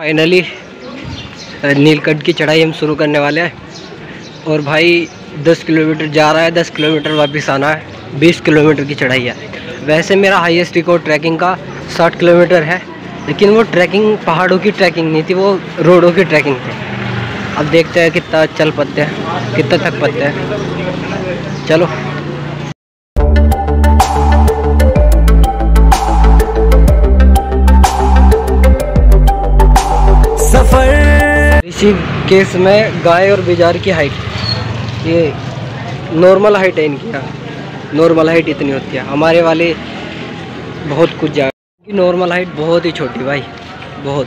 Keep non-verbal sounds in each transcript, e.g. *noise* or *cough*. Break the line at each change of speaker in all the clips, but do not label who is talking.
Finally Neelkanth की चढ़ाई हम शुरू करने वाले हैं। और भाई 10 किलोमीटर जा रहा है 10 किलोमीटर वापस आना है। 20 किलोमीटर की चढ़ाई है। वैसे मेरा हाईएस्ट रिकॉर्ड ट्रैकिंग का 60 किलोमीटर है, लेकिन वो ट्रैकिंग पहाड़ों की ट्रैकिंग नहीं थी, वो रोडों की ट्रैकिंग थी। अब देखते हैं कितना चल पाते हैं, कितना थक पाते हैं। चलो। इसी केस में गाय और बिजार की हाइट ये नॉर्मल हाइट है इनकी यहाँ नॉर्मल हाइट इतनी होती है। हमारे वाले बहुत कुछ जा नॉर्मल हाइट बहुत ही छोटी भाई, बहुत।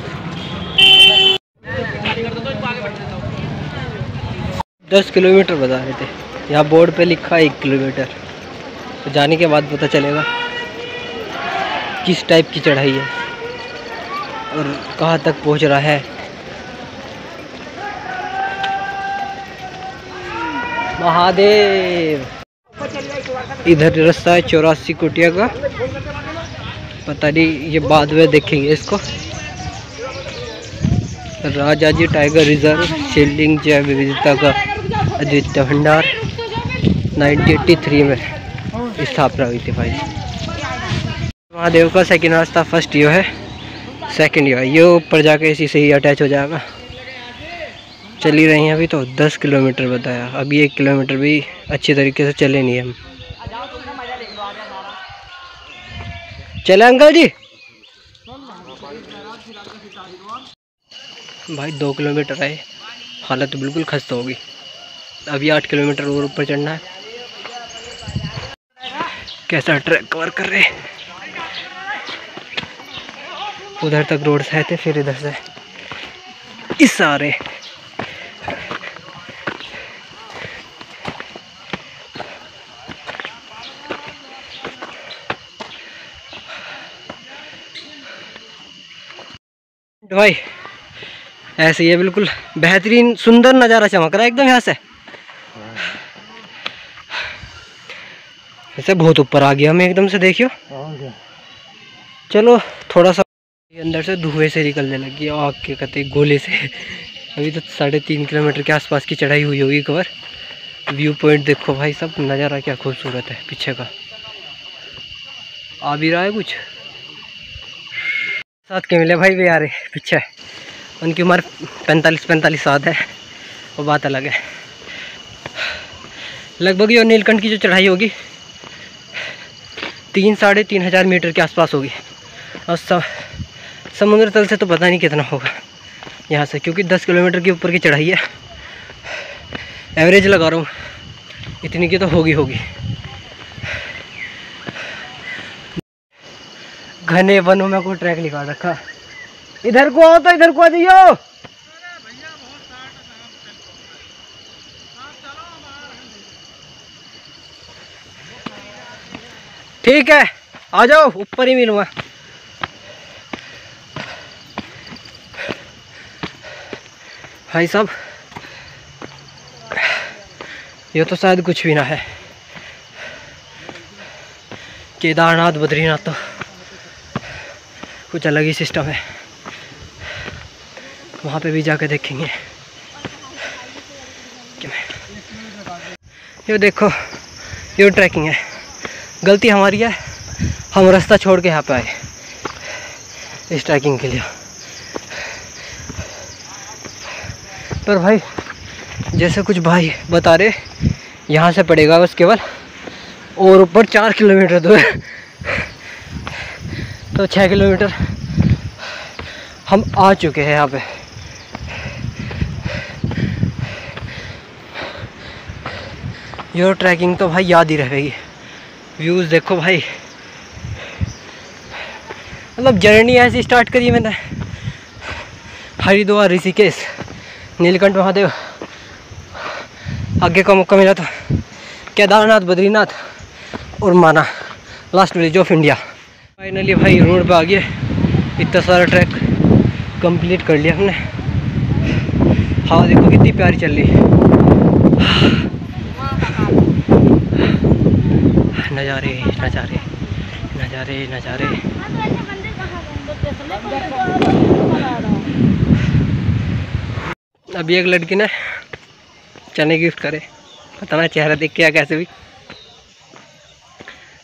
दस किलोमीटर बता रहे थे। यहाँ बोर्ड पे लिखा है एक किलोमीटर। तो जाने के बाद पता चलेगा किस टाइप की चढ़ाई है और कहाँ तक पहुँच रहा है। महादेव। इधर रास्ता है चौरासी कुटिया का। पता नहीं, ये बाद में देखेंगे इसको। राजा जी, टाइगर रिज़र्व शील्डिंग जय विविधता का अद्वितीय भंडार। 1983 में स्थापना हुई थी भाई महादेव का सेकंड रास्ता फ़र्स्ट यो है। सेकंड यो है ये ऊपर जाके इसी से ही अटैच हो जाएगा। चली रही हैं अभी तो 10 किलोमीटर बताया। अभी एक किलोमीटर भी अच्छी तरीके से चले नहीं हम। चले अंकल जी। भाई, दो किलोमीटर आए। हालत तो बिल्कुल खस्ता होगी अभी आठ किलोमीटर और ऊपर चढ़ना है। कैसा ट्रैक कवर कर रहे उधर तक रोड से आए थे, फिर इधर से इस सारे भाई ऐसे ही है बिल्कुल बेहतरीन सुंदर नज़ारा चमक रहा है एकदम यहाँ से। ऐसे बहुत ऊपर आ गया हमें एकदम से देखियो। चलो थोड़ा सा अंदर से धुएँ से निकलने लगी आग के कहते गोले से। अभी तो साढ़े तीन किलोमीटर के आसपास की चढ़ाई हुई होगी कवर। व्यू पॉइंट देखो भाई सब नज़ारा क्या खूबसूरत है पीछे का। आ भी रहा है कुछ? साथ के मिले भाई भी आ रहे पीछे उनकी उम्र पैंतालीस पैंतालीस साल है। वो बात अलग है। लगभग ये नीलकंठ की जो चढ़ाई होगी, तीन, साढ़े तीन हज़ार मीटर के आसपास होगी। और सब समुद्र तल से तो पता नहीं कितना होगा यहाँ से, क्योंकि दस किलोमीटर के ऊपर की चढ़ाई है। एवरेज लगा रहा हूँ। इतनी की तो होगी होगी। घने वनों में कोई ट्रैक निकाल रखा। इधर को आओ तो इधर को आ जाइयो। ठीक है, आ जाओ, ऊपर ही मिलूँगा। भाई साहब, ये तो शायद कुछ भी ना है। केदारनाथ, बद्रीनाथ तो। कुछ अलग ही सिस्टम है। वहाँ पे भी जाकर देखेंगे। ये देखो, ये ट्रैकिंग है। गलती हमारी है। हम रास्ता छोड़ के यहाँ पे आए। इस ट्रैकिंग के लिए। पर भाई, जैसे कुछ भाई बता रहे, यहाँ से पड़ेगा बस केवल और ऊपर चार किलोमीटर दूर। तो छः किलोमीटर। हम आ चुके हैं यहाँ पे। योर ट्रैकिंग तो भाई याद ही रहेगी। व्यूज़ देखो भाई। मतलब जर्नी ऐसी स्टार्ट करी मैंने। हरिद्वार, ऋषिकेश, नीलकंठ महादेव। आगे का मौका मिला था। केदारनाथ, बद्रीनाथ और Mana. Last village of India finally भाई रोड पे आ गए। इतना सारा ट्रैक कंप्लीट कर लिया हमने। हवा देखो कितनी प्यारी चल रही नज़ारे नज़ारे नज़ारे नज़ारे। अभी एक लड़की ने चने गिफ्ट करे पता ना चेहरा देख के कैसे भी।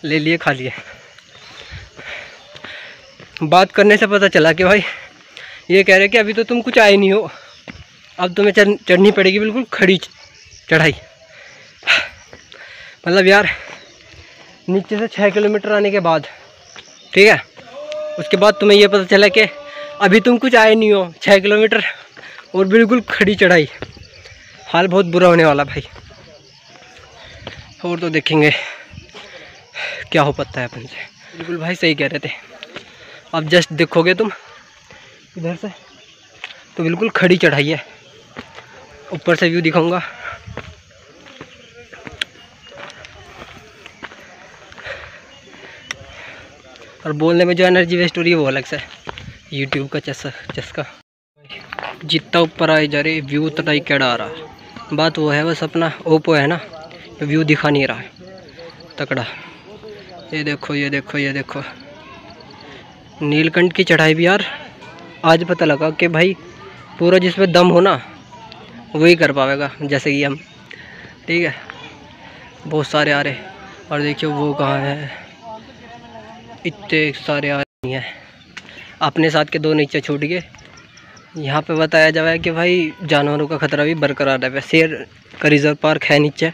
ले लिए खा लिए बात करने से पता चला कि भाई, ये कह रहे कि अभी तो तुम कुछ आए नहीं हो। अब तुम्हें चढ़, चढ़नी पड़ेगी बिल्कुल खड़ी चढ़ाई। मतलब यार, नीचे से छः किलोमीटर आने के बाद, ठीक है? उसके बाद तुम्हें ये पता चला कि अभी तुम कुछ आए नहीं हो छः किलोमीटर और बिल्कुल खड़ी चढ़ाई। हाल बहुत बुरा होने वाला भाई। और तो देखेंगे, क्या हो पता है अपन से। बिल्कुल भाई सही कह रहे थे। अब जस्ट देखोगे तुम, इधर से तो बिल्कुल खड़ी चढ़ाई है। ऊपर से व्यू दिखाऊँगा। और बोलने में जो एनर्जी वेस्ट हो रही है वो अलग से यूट्यूब का चस्का चस्का जितना ऊपर आए जा रहे, व्यू उतना ही कैडा आ रहा बात वो है, बस अपना ओप्पो है ना, व्यू दिखा नहीं रहा है। तकड़ा। ये देखो ये देखो ये देखो। नीलकंठ की चढ़ाई भी यार, आज पता लगा कि भाई पूरा जिसमें दम हो ना, वही कर पाएगा जैसे कि हम। ठीक है? बहुत सारे आ रहे और देखिए वो कहाँ है। इतने सारे आ रहे हैं। अपने साथ के दो नीचे छूट गए। यहाँ पे बताया जा रहा है कि भाई जानवरों का खतरा भी बरकरार है शेर का रिज़र्व पार्क है नीचे।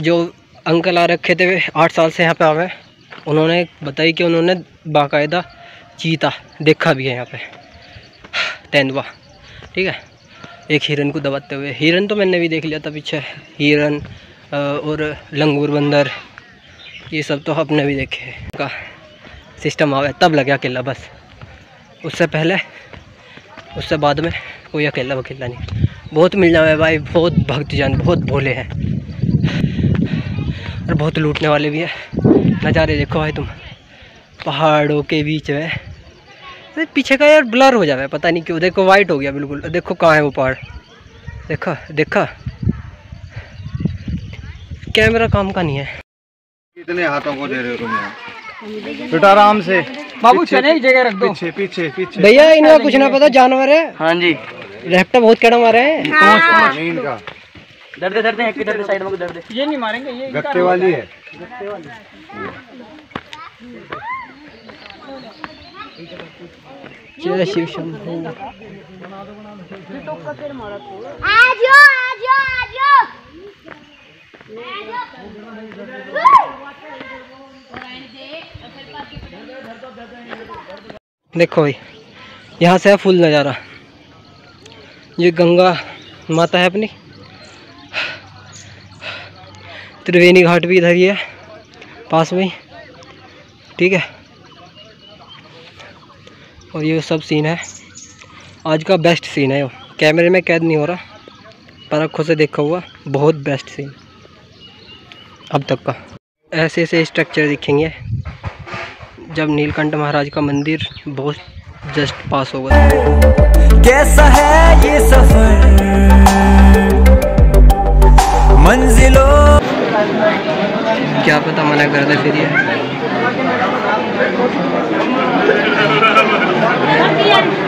जो अंकल आ रखे थे, आठ साल से यहाँ पे आवे उन्होंने बताई कि उन्होंने बाकायदा चीता देखा भी है यहाँ पे। तेंदुआ, ठीक है? एक हिरन को दबाते हुए। हिरन तो मैंने भी देख लिया था पीछे। हिरन और लंगूर बंदर, ये सब तो आपने भी देखे का सिस्टम आवे तब लगे अकेला बस। उससे पहले, उससे बाद में कोई अकेला वकेला नहीं। बहुत मिल जाए भाई, बहुत भक्तजन, बहुत भोले हैं। और बहुत लूटने वाले भी हैं। नज़ारे देखो भाई तुम। पहाड़ों के बीच में। तो पीछे का यार ब्लर हो जाए पता नहीं क्यों। देखो वाइट हो गया बिल्कुल। देखो कहाँ है वो पहाड़। देखा देखा। कैमरा काम का नहीं है।
कितने हाथों को दे रहे हो तुम बेटा आराम से।
बाबू चने एक जगह रख दो।
पीछे पीछे पीछे।
भैया इनका कुछ ना पता जानवर है?
हाँ जी।
रेप्टा बहुत कड़ा मारे हैं।
दर्द दर्द है एक दर्द साइड में दर्द ये नहीं मारेंगे ये
गत्ते वाली है।
जय शिव शंभू।
आजो आजो। आजो।
देखो भाई यहाँ से है फुल नज़ारा। ये गंगा माता है अपनी। त्रिवेणी घाट भी इधर ही है, पास में ठीक है। और ये सब सीन है। आज का बेस्ट सीन है वो कैमरे में कैद नहीं हो रहा, पर आँखों से देखा हुआ, बहुत बेस्ट सीन अब तक का। ऐसे ऐसे स्ट्रक्चर दिखेंगे, जब नीलकंठ महाराज का मंदिर बहुत जस्ट पास होगा।
कैसा है ये सफ़र? मंजिलों
क्या पता मना कर दे फिर ये।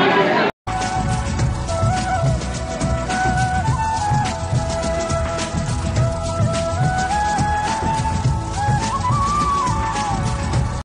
*laughs* *laughs*